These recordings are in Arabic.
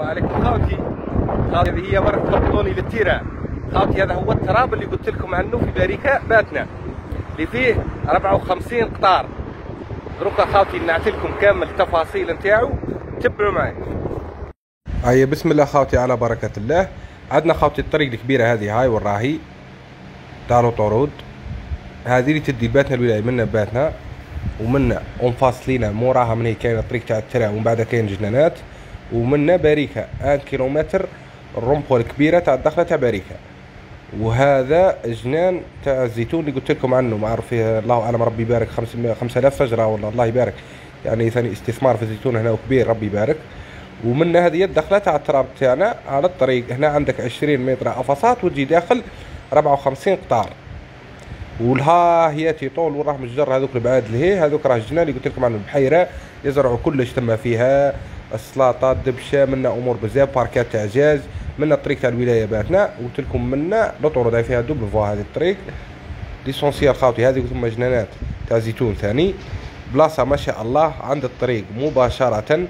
الله عليكم خاوتي هذه هي ورقة البطوني للتيرة. خاوتي هذا هو التراب اللي قلت لكم عنه في باريكا باتنا. اللي فيه 54 قطار. دروكا خاوتي نعت لكم كامل التفاصيل نتاعو. تبعوا معي. هيا بسم الله خاوتي على بركة الله. عندنا خاوتي الطريق الكبيرة هذه هاي والراهي. تاع طرود. هذه اللي تدي باتنا الولاية منا باتنا. ومنا ومفاصلينا موراها من هي كاين الطريق تاع الترا ومن بعدها كاين جنانات. ومنا باريكا آن كيلومتر الرمبو الكبيرة تاع الدخلة تاع باريكا وهذا جنان تاع الزيتون اللي قلت لكم عنه ما اعرف فيه الله أعلم ربي يبارك 500 5000 شجره والله الله يبارك. يعني ثاني استثمار في الزيتون هنا وكبير ربي يبارك. ومن هذه الدخلة تاع التراب تاعنا على الطريق هنا عندك 20 متر قفصات وتجي داخل 54 قطار. والها هي طول وراه مجر هذوك البعاد اللي هي هذوك راه الجنان اللي قلت لكم عنهم. بحيرة يزرعوا كلش تما فيها. السلاطات دبشة منا أمور بزاف باركات تاع جاز منا الطريق تاع الولاية باتنا. قلت لكم منا لوطور فيها دوبل فوا هذه الطريق. ليسونسيال خاوتي هذه ثم جنانات تاع زيتون ثاني. بلاصة ما شاء الله عند الطريق مباشرة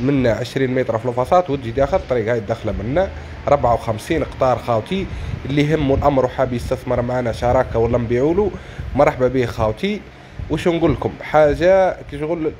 منا 20 متر في الفاصات وتجي داخل الطريق هاي الدخلة منا. 54 قطار خاوتي اللي يهمه الأمر وحاب يستثمر معنا شراكة ولا نبيعوا مرحبا به خاوتي. وش نقول لكم؟ حاجة كي شغل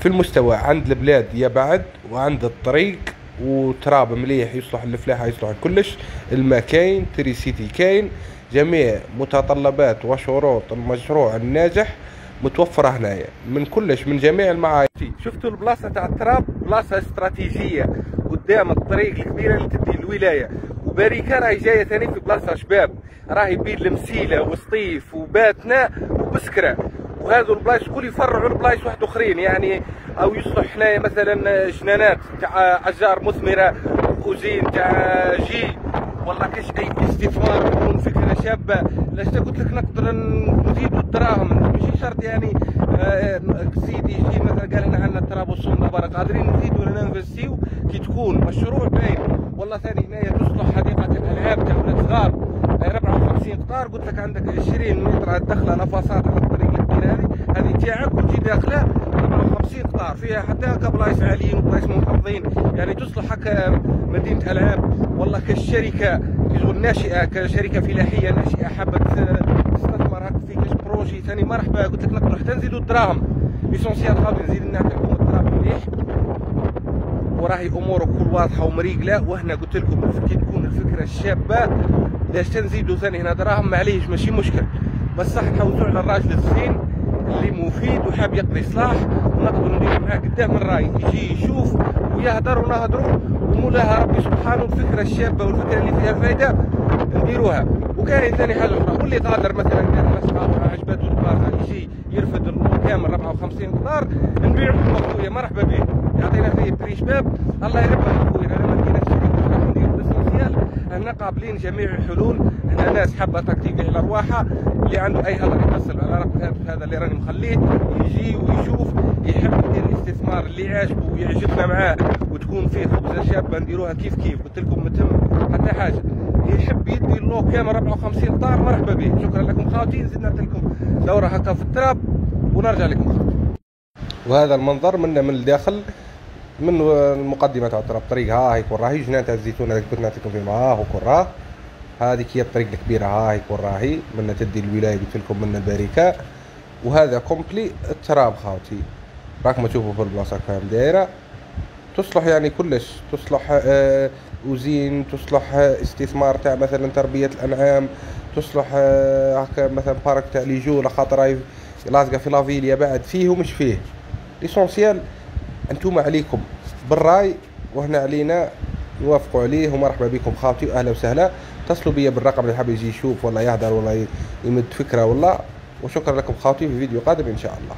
في المستوى عند البلاد يا بعد وعند الطريق وتراب مليح يصلح الفلاحة يصلح كلش. الماء كاين تريسيتي كاين جميع متطلبات وشروط المشروع الناجح متوفرة هنايا من كلش من جميع المعايير. شفتوا البلاصة تاع التراب؟ بلاصة استراتيجية قدام الطريق الكبيرة اللي تدي الولاية. وباريكا راهي جاية ثاني في بلاصة شباب. راهي بين المسيلة وسطيف وباتنا وبسكرة. وهذو البلايص كل يفرعوا لبلايص واحد أخرين يعني أو يصلح هنايا مثلا جنانات تاع اشجار مثمرة وزين تاع جي. والله كاش أي استثمار يكون فكرة شابة. لاش قلت لك نقدر نزيدوا الدراهم. ماشي شرط يعني آه سيدي يجي مثلا قال لنا عندنا التراب والصوم برا قادرين نزيدوا ولا ننفستيو كي تكون. مشروع باين والله ثاني هنايا تصلح حديقة الألعاب تاع ولاد صغار. 54 هكتار. قلت لك عندك 20 متر الدخلة en façade على الطريق الكبيره هذه هذه تاعك وتجي داخله 54 قطار فيها حتى بلايص عاليين وبلايص منخفضين. يعني تصلح هكا مدينة ألعاب. والله كشغل ناشئة كشركة فلاحية ناشئة حابة تستثمر هكا في كاش projet ثاني. مرحبا قلت لك نقدروا حتى نزيدوا الدراهم. ليسونسيال خاطر نزيد نعطيكم الدراهم مليح. وراهي اموره كل واضحة ومريقلة. وهنا قلت لكم كي تكون الفكرة الشابة. لاش تنزيدوا ثاني هنا دراهم؟ معليش ماشي مشكل. بس صح نحوسوا على الراجل الزين اللي مفيد وحاب يقضي اصلاح ونقدروا نديروا معاه قدام الراي. يجي يشوف ويهدر ونهضروا ومولاها ربي سبحانه الفكرة الشابة والفكرة اللي فيها فايدة نديروها. وكاين ثاني حاجة أخرى واللي غادر مثلا كان خاطر عجبته البلاصه يجي يرفد كامل 54 هكتار نبيعوا له خويا مرحبا به يعطينا فيه prix شباب. الله يربح خويا. أنا ما راح ندير l'essentiel هنا قابلين جميع الحلول. هنا ناس حابة تكتيك على ارواحها اللي عنده أي هضر يتصل على هذا اللي راني مخليه يجي ويشوف يحب يدير الاستثمار اللي عاجبه ويعجبنا معاه وتكون فيه خبزة شابة نديروها كيف كيف. قلت لكم متم حتى حاجة. يحب يدي ال lot كامل 54 هكتار مرحبا به شكرا لكم خاوتي زدنا لكم دورة هكا في التراب ونرجع لكم. خاوتي وهذا المنظر منا من الداخل من المقدمة تاع التراب. طريق ها هيك راهي جنان تاع الزيتون هذيك كنت نعطيكم فيهم ها هو راه هذيك هي الطريق الكبيرة. ها هيك راهي منا تدي الولاية قلت لكم من الباريكا وهذا كومبلي التراب خاوتي. راكم تشوفوا في البلاصة كام دايرة تصلح يعني كلش. تصلح آه وزين تصلح آه استثمار تاع مثلا تربية الأنعام تصلح آه هكا مثلا parc تاع les jeux خاطر لاصقه في la ville بعد. فيه ومش فيه. l'essentiel أنتم عليكم. بالرأي وهنا علينا نوافقوا عليه ومرحبا بكم خاوتي. واهلا وسهلا. اتصلوا بيا بالرقم اللي حاب يجي يشوف ولا يهدر ولا يمد فكرة ولا. وشكرا لكم خاوتي في فيديو قادم إن شاء الله.